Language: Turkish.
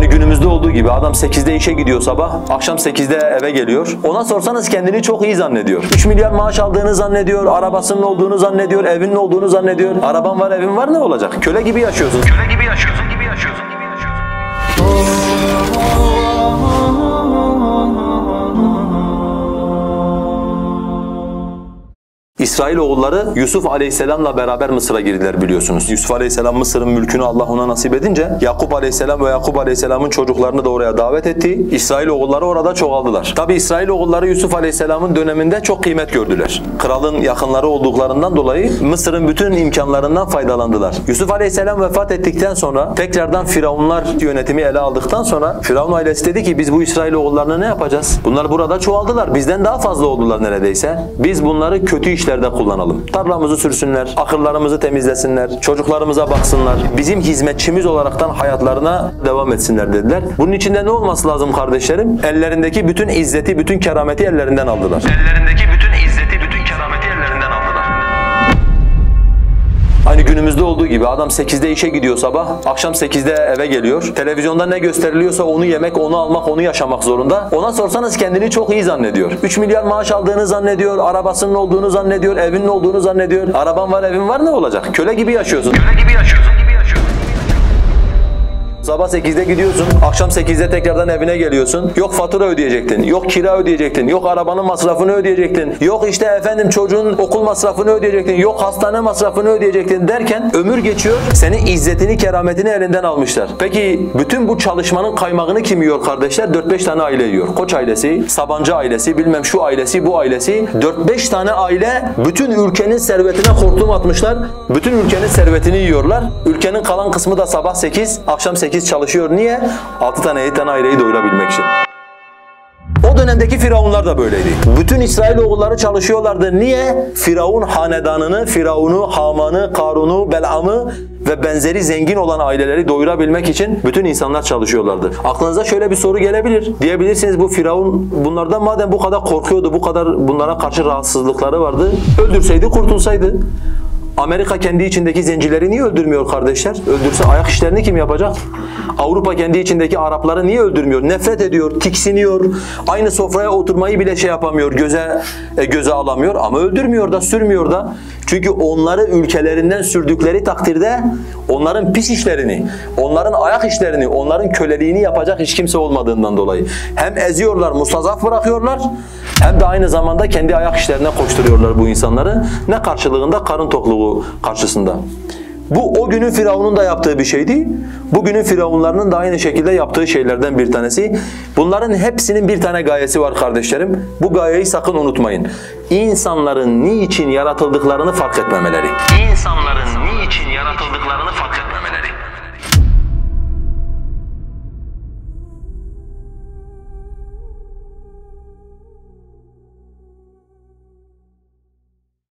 Aynı günümüzde olduğu gibi adam 8'de işe gidiyor sabah, akşam 8'de eve geliyor. Ona sorsanız kendini çok iyi zannediyor. 3 milyar maaş aldığını zannediyor, arabasının olduğunu zannediyor, evinin olduğunu zannediyor. Araban var, evin var ne olacak? Köle gibi yaşıyorsun. Köle gibi yaşıyorsun, gibi yaşıyorsun, gibi yaşıyorsun. Oğulları Yusuf Aleyhisselam'la beraber Mısır'a girdiler biliyorsunuz. Yusuf Aleyhisselam Mısır'ın mülkünü Allah ona nasip edince Yakup Aleyhisselam ve Yakup Aleyhisselam'ın çocuklarını da oraya davet etti. İsrail oğulları orada çoğaldılar. Tabi İsrail oğulları Yusuf Aleyhisselam'ın döneminde çok kıymet gördüler. Kralın yakınları olduklarından dolayı Mısır'ın bütün imkanlarından faydalandılar. Yusuf Aleyhisselam vefat ettikten sonra tekrardan Firavunlar yönetimi ele aldıktan sonra Firavun ailesi dedi ki biz bu İsrail oğullarını ne yapacağız? Bunlar burada çoğaldılar. Bizden daha fazla oldular neredeyse. Biz bunları kötü işlerde kullanalım. Tarlamızı sürsünler, akıllarımızı temizlesinler, çocuklarımıza baksınlar. Bizim hizmetçimiz olaraktan hayatlarına devam etsinler dediler. Bunun içinde ne olması lazım kardeşlerim? Ellerindeki bütün izzeti, bütün kerameti ellerinden aldılar. Ellerindeki bütün günümüzde olduğu gibi adam 8'de işe gidiyor sabah, akşam 8'de eve geliyor. Televizyonda ne gösteriliyorsa onu yemek, onu almak, onu yaşamak zorunda. Ona sorsanız kendini çok iyi zannediyor. 3 milyar maaş aldığını zannediyor, arabasının olduğunu zannediyor, evinin olduğunu zannediyor. Araban var, evin var ne olacak? Köle gibi yaşıyorsun. Köle gibi yaşıyorsun. Sabah 8'de gidiyorsun, akşam 8'de tekrardan evine geliyorsun. Yok fatura ödeyecektin, yok kira ödeyecektin, yok arabanın masrafını ödeyecektin, yok işte efendim çocuğun okul masrafını ödeyecektin, yok hastane masrafını ödeyecektin derken ömür geçiyor. Senin izzetini, kerametini elinden almışlar. Peki bütün bu çalışmanın kaymağını kim yiyor kardeşler? 4-5 tane aile yiyor. Koç ailesi, Sabancı ailesi, bilmem şu ailesi, bu ailesi. 4-5 tane aile bütün ülkenin servetine hortum atmışlar. Bütün ülkenin servetini yiyorlar. Ülkenin kalan kısmı da sabah 8, akşam 8 çalışıyor. Niye? 6 tane 7 tane aileyi doyurabilmek için. O dönemdeki firavunlar da böyleydi. Bütün İsrailoğulları çalışıyorlardı. Niye? Firavun hanedanını, Firavun'u, Haman'ı, Karun'u, Belam'ı ve benzeri zengin olan aileleri doyurabilmek için bütün insanlar çalışıyorlardı. Aklınıza şöyle bir soru gelebilir. Diyebilirsiniz bu Firavun bunlardan madem bu kadar korkuyordu, bu kadar bunlara karşı rahatsızlıkları vardı, öldürseydi kurtulsaydı. Amerika kendi içindeki zencileri niye öldürmüyor kardeşler? Öldürse ayak işlerini kim yapacak? Avrupa kendi içindeki Arapları niye öldürmüyor? Nefret ediyor, tiksiniyor. Aynı sofraya oturmayı bile şey yapamıyor, göze e, göze alamıyor ama öldürmüyor da, sürmüyor da. Çünkü onları ülkelerinden sürdükleri takdirde onların pis işlerini, onların ayak işlerini, onların köleliğini yapacak hiç kimse olmadığından dolayı hem eziyorlar, mustazaf bırakıyorlar hem de aynı zamanda kendi ayak işlerine koşturuyorlar bu insanları. Ne karşılığında? Karın tokluğu karşısında. Bu o günün Firavun'un da yaptığı bir şeydi. Bugünün Firavunlarının da aynı şekilde yaptığı şeylerden bir tanesi. Bunların hepsinin bir tane gayesi var kardeşlerim. Bu gayeyi sakın unutmayın. İnsanların niçin yaratıldıklarını fark etmemeleri. İnsanlar